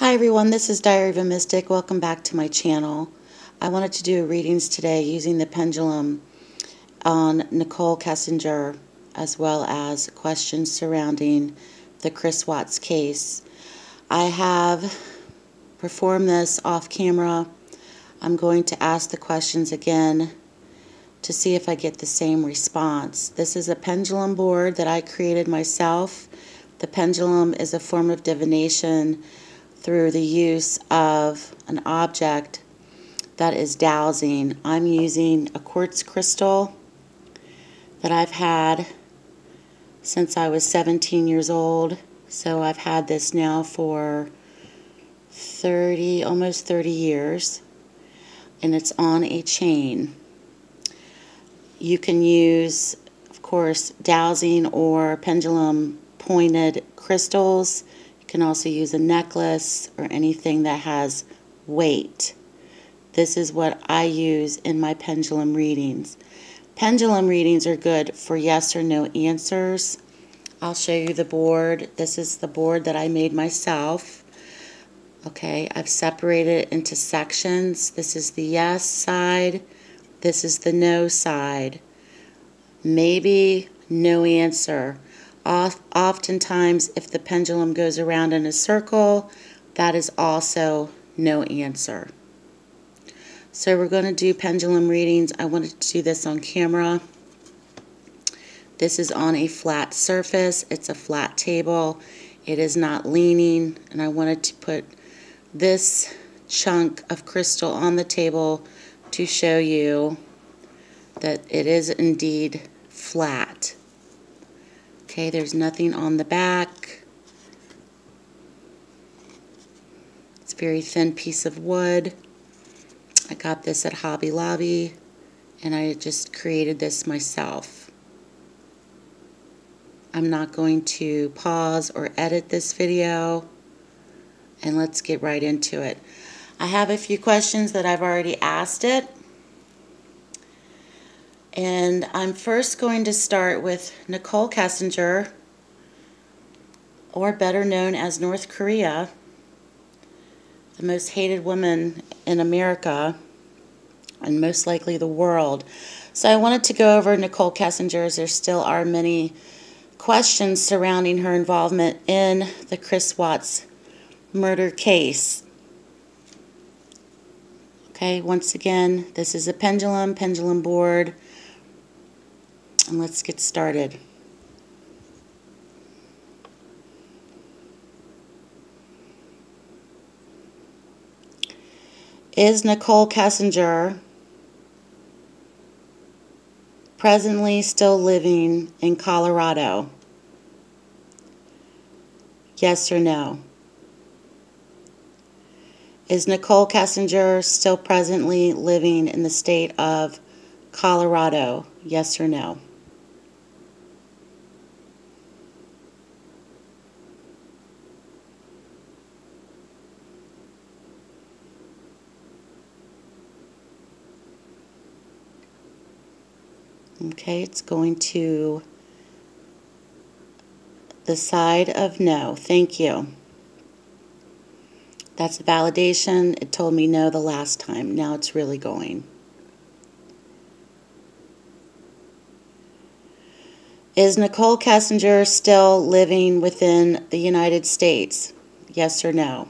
Hi everyone, this is Diary of a Mystic. Welcome back to my channel. I wanted to do readings today using the pendulum on Nichol Kessinger as well as questions surrounding the Chris Watts case. I have performed this off camera. I'm going to ask the questions again to see if I get the same response. This is a pendulum board that I created myself. The pendulum is a form of divination through the use of an object that is dowsing. I'm using a quartz crystal that I've had since I was 17 years old. So I've had this now for 30, almost 30 years. And it's on a chain. You can use, of course, dowsing or pendulum pointed crystals can also use a necklace or anything that has weight. This is what I use in my pendulum readings. Pendulum readings are good for yes or no answers. I'll show you the board. This is the board that I made myself. Okay, I've separated it into sections. This is the yes side. This is the no side. Maybe no answer. Oftentimes, if the pendulum goes around in a circle, that is also no answer. So we're going to do pendulum readings. I wanted to do this on camera. This is on a flat surface. It's a flat table. It is not leaning, and I wanted to put this chunk of crystal on the table to show you that it is indeed flat. Okay, there's nothing on the back. It's a very thin piece of wood. I got this at Hobby Lobby and I just created this myself. I'm not going to pause or edit this video and let's get right into it. I have a few questions that I've already asked it. And I'm first going to start with Nichol Kessinger, or better known as North Korea, the most hated woman in America and most likely the world. So I wanted to go over Nichol Kessinger as there still are many questions surrounding her involvement in the Chris Watts murder case. Okay, once again, this is a pendulum, pendulum board and let's get started. Is Nichol Kessinger presently still living in Colorado? Yes or no? Is Nichol Kessinger still presently living in the state of Colorado? Yes or no? Okay, it's going to the side of no. Thank you. That's a validation. It told me no the last time. Now it's really going. Is Nichol Kessinger still living within the United States? Yes or no?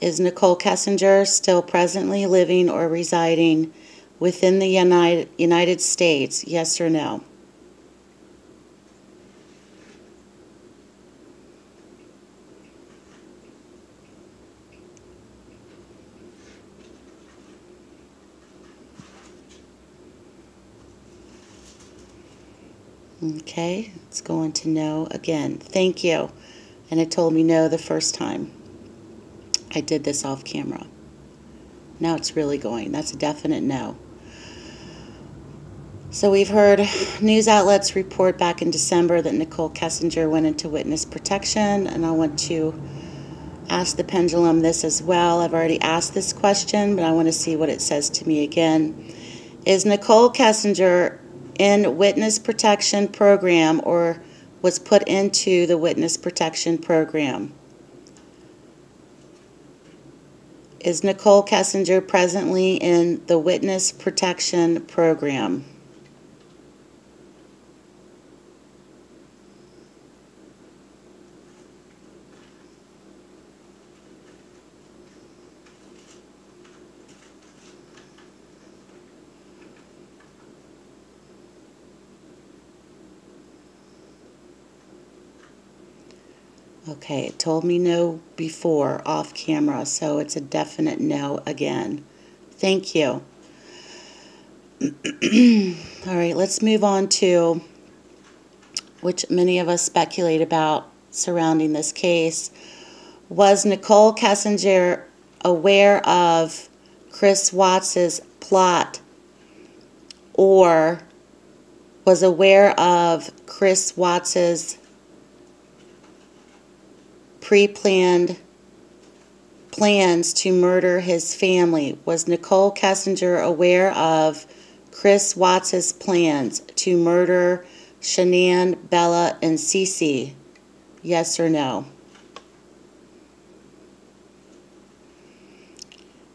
Is Nichol Kessinger still presently living or residing within the United, United States, yes or no? Okay, it's going to no again. Thank you. And it told me no the first time. I did this off camera. Now it's really going. That's a definite no. So we've heard news outlets report back in December that Nichol Kessinger went into witness protection, and I want to ask the pendulum this as well. I've already asked this question, but I want to see what it says to me again. Is Nichol Kessinger in witness protection program or was put into the witness protection program. Is Nichol Kessinger presently in the witness protection program? Okay, it told me no before off camera, so it's a definite no again. Thank you. All right, let's move on to which many of us speculate about surrounding this case. Was Nichol Kessinger aware of Chris Watts's plot or was aware of Chris Watts's pre-planned plans to murder his family. Was Nichol Kessinger aware of Chris Watts's plans to murder Shanann, Bella, and Cece? Yes or no?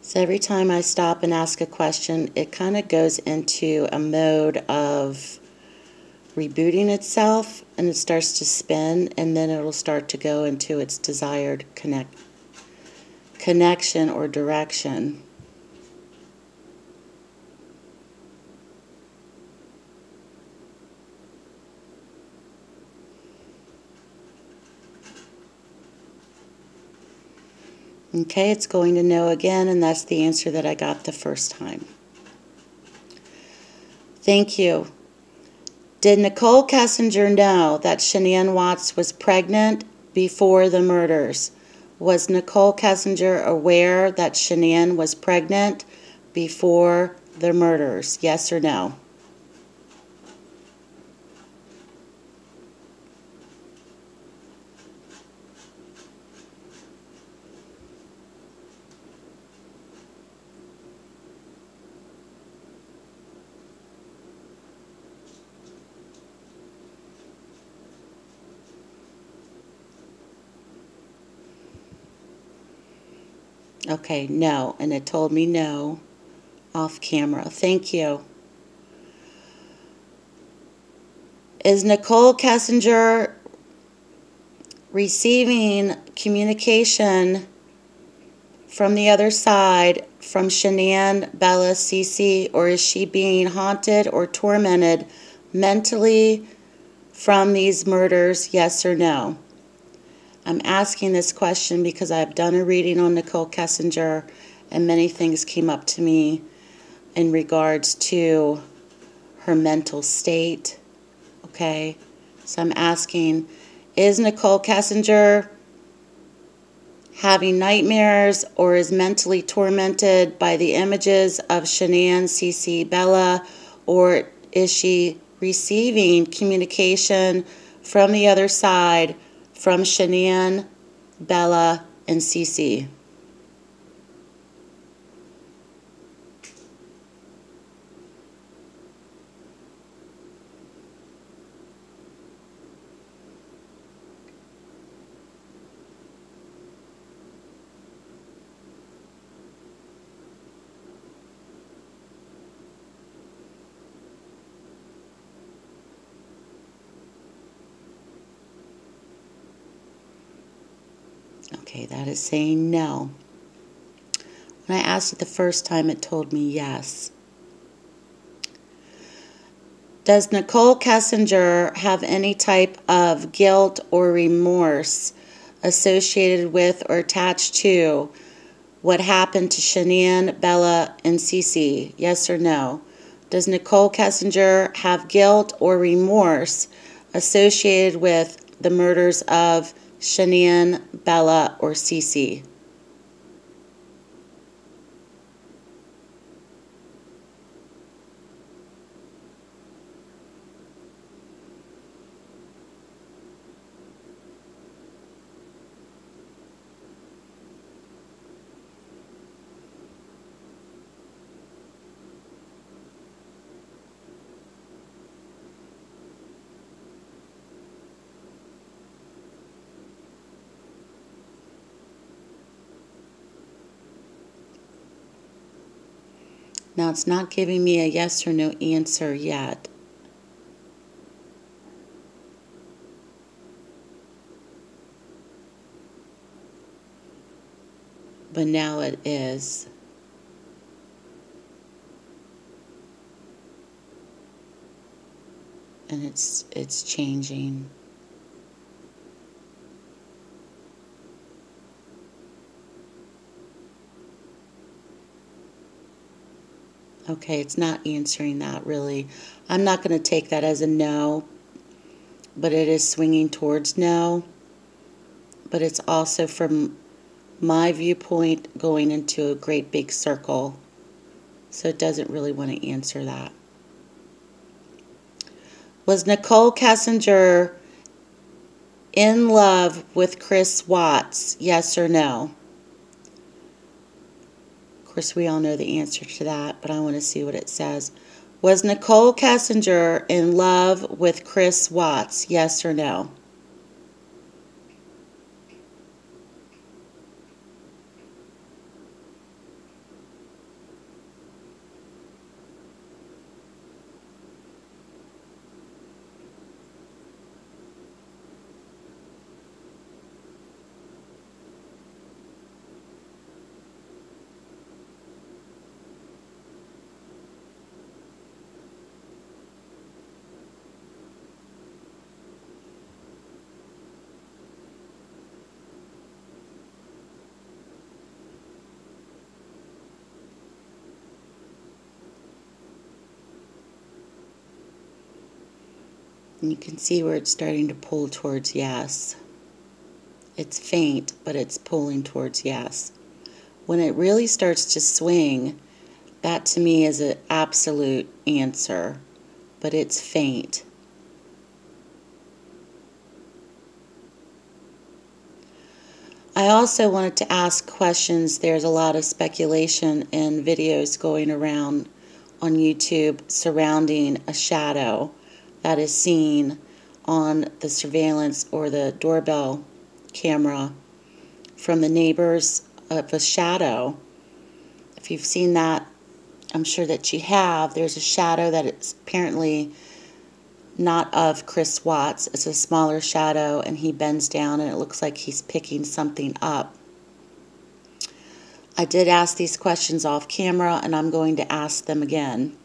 So every time I stop and ask a question, it kind of goes into a mode of rebooting itself and it starts to spin and then it'll start to go into its desired connect connection or direction. Okay, it's going to no again, and that's the answer that I got the first time. Thank you. Did Nichol Kessinger know that Shanann Watts was pregnant before the murders? Was Nichol Kessinger aware that Shanann was pregnant before the murders? Yes or no? Okay, no. And it told me no off camera. Thank you. Is Nichol Kessinger receiving communication from the other side from Shanann, Bella, Cece, or is she being haunted or tormented mentally from these murders? Yes or no? I'm asking this question because I've done a reading on Nichol Kessinger and many things came up to me in regards to her mental state. Okay, so I'm asking is Nichol Kessinger having nightmares or is mentally tormented by the images of Shanann, Cece, Bella, or is she receiving communication from the other side? From Shanann, Bella, and Cece. Okay, that is saying no. When I asked it the first time, it told me yes. Does Nichol Kessinger have any type of guilt or remorse associated with or attached to what happened to Shanann, Bella, and Cece? Yes or no? Does Nichol Kessinger have guilt or remorse associated with the murders of Shanann, Bella, or Cece. Now it's not giving me a yes or no answer yet. But now it is. And it's it's changing. Okay, it's not answering that really. I'm not going to take that as a no, but it is swinging towards no. But it's also from my viewpoint going into a great big circle. So it doesn't really want to answer that. Was Nichol Kessinger in love with Chris Watts? Yes or no? Course, we all know the answer to that, but I want to see what it says. Was Nichol Kessinger in love with Chris Watts? Yes or no? And you can see where it's starting to pull towards yes. It's faint, but it's pulling towards yes. When it really starts to swing, that to me is an absolute answer, but it's faint. I also wanted to ask questions. There's a lot of speculation and videos going around on YouTube surrounding a shadow that is seen on the surveillance or the doorbell camera from the neighbors of a shadow. If you've seen that, I'm sure that you have. There's a shadow that is apparently not of Chris Watts. It's a smaller shadow, and he bends down, and it looks like he's picking something up. I did ask these questions off camera, and I'm going to ask them again.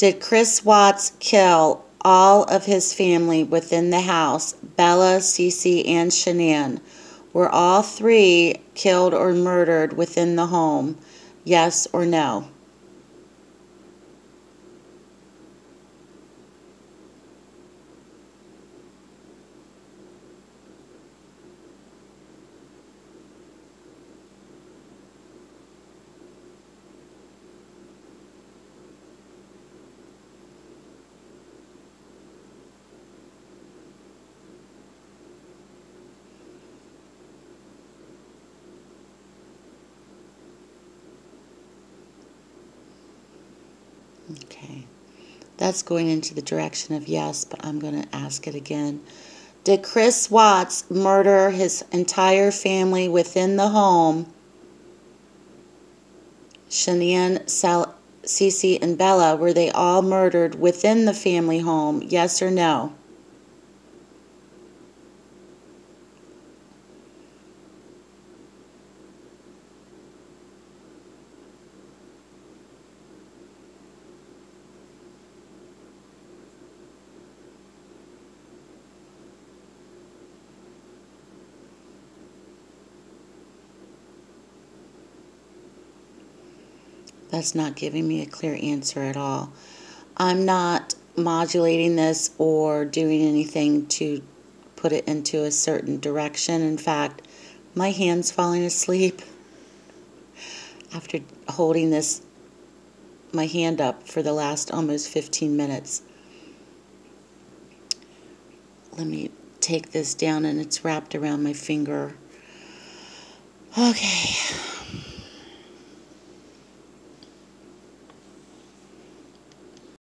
Did Chris Watts kill all of his family within the house, Bella, Cece, and Shanann? Were all three killed or murdered within the home? Yes or no? Okay. That's going into the direction of yes, but I'm going to ask it again. Did Chris Watts murder his entire family within the home? Shanann, Sal- Cece, and Bella, were they all murdered within the family home? Yes or no? That's not giving me a clear answer at all. I'm not modulating this or doing anything to put it into a certain direction. In fact, my hand's falling asleep after holding this my hand up for the last almost 15 minutes. Let me take this down and it's wrapped around my finger. Okay.